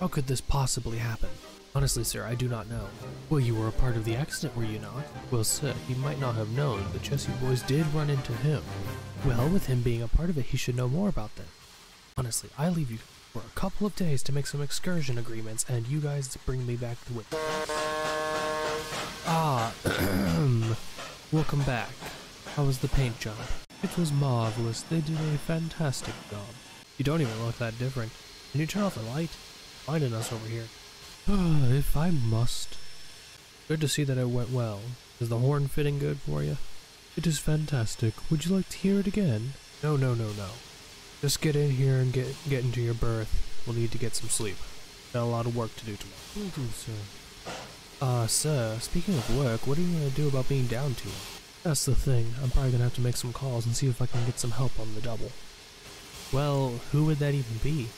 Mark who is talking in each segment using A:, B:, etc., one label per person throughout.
A: How could this possibly happen? Honestly, sir, I do not know. Well, you were a part of the accident, were you not? Well, sir, he might not have known, but Jesse Boys did run into him. Well, with him being a part of it, he should know more about that. Honestly, I leave you for a couple of days to make some excursion agreements, and you guys bring me back with you. Ah, welcome back. How was the paint job? It was marvelous. They did a fantastic job. You don't even look that different. Can you turn off the light? Finding us over here. if I must. Good to see that it went well. Is the horn fitting good for you? It is fantastic. Would you like to hear it again? No, no, no, no. Just get in here and get get into your berth. We'll need to get some sleep. Got a lot of work to do tomorrow. Will do, sir. Uh, sir, speaking of work, what are you gonna do about being down to? That's the thing. I'm probably gonna have to make some calls and see if I can get some help on the double. Well, who would that even be?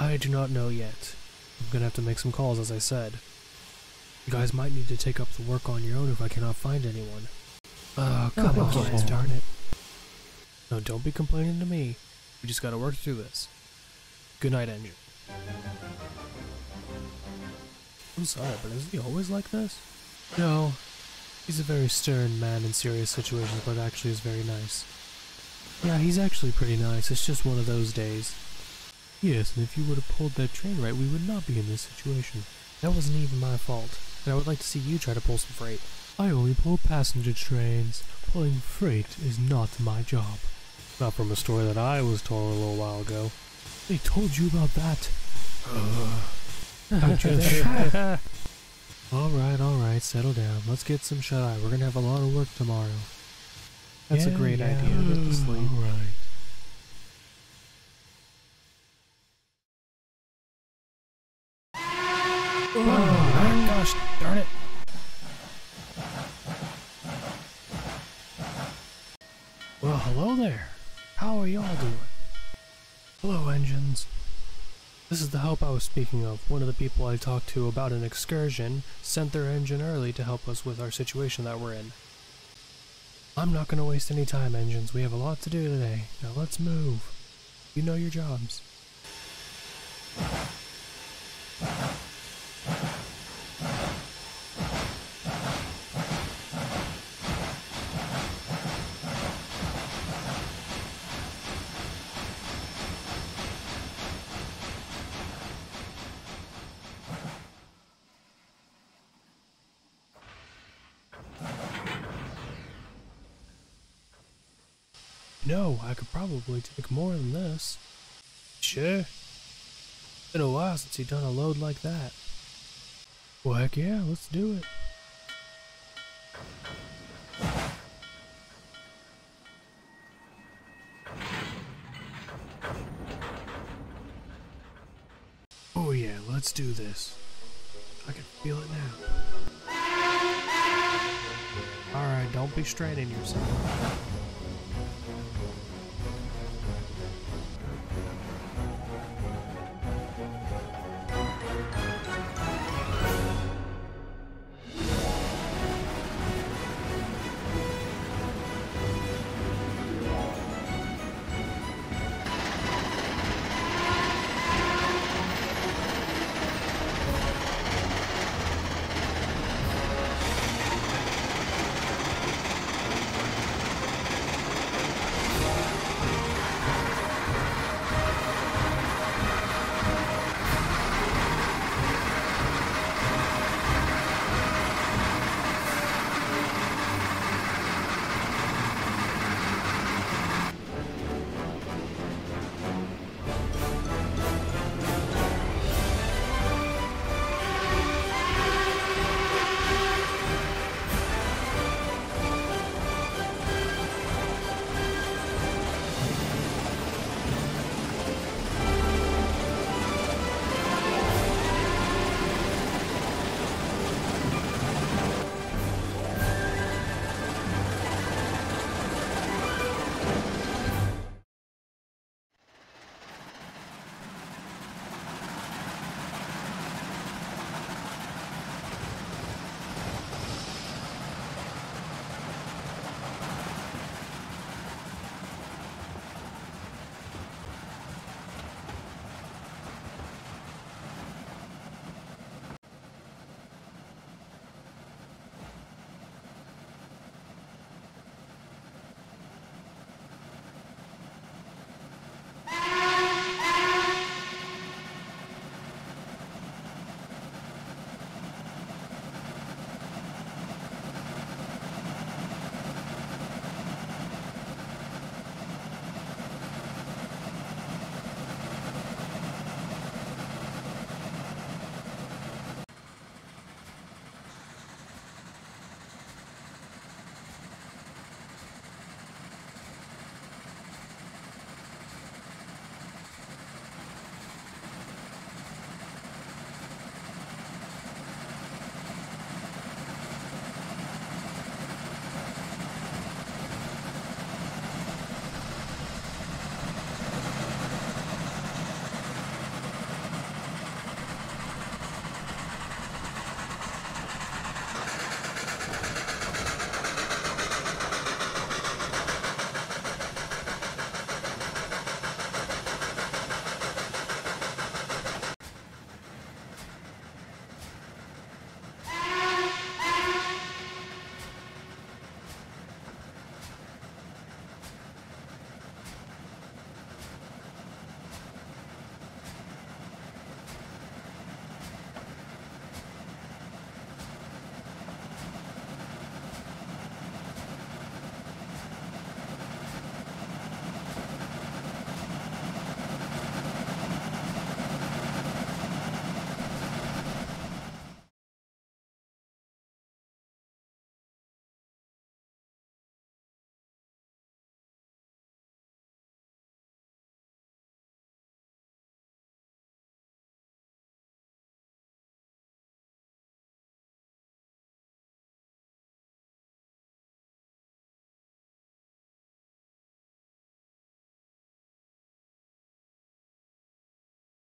A: I do not know yet. I'm gonna have to make some calls, as I said. You guys might need to take up the work on your own if I cannot find anyone. Ah, oh, come
B: Oh,
A: on,
B: okay.
A: darn it. No, don't be complaining to me. We just gotta work through this. Good night, Engine. I'm sorry, but is he always like this? No. He's a very stern man in serious situations, but actually is very nice. Yeah, he's actually pretty nice. It's just one of those days. Yes, and if you would have pulled that train right, we would not be in this situation. That wasn't even my fault, and I would like to see you try to pull some freight. I only pull passenger trains. Pulling freight is not my job. Not from a story that I was told a little while ago. They told you about that. Uh. I just... alright, alright, settle down. Let's get some shut eye. We're gonna have a lot of work tomorrow. That's a great
B: yeah.
A: idea. Get to sleep.
B: Alright.
A: Oh, my gosh, darn it. Well, hello there. How are y'all doing? Hello, engines. This is the help I was speaking of. One of the people I talked to about an excursion sent their engine early to help us with our situation that we're in. I'm not going to waste any time, engines. We have a lot to do today. Now let's move. You know your jobs. No, I could probably take more than this. Sure. Been a while since you done a load like that. Well, heck yeah, let's do it. Oh yeah, let's do this. I can feel it now. Alright, don't be straining yourself.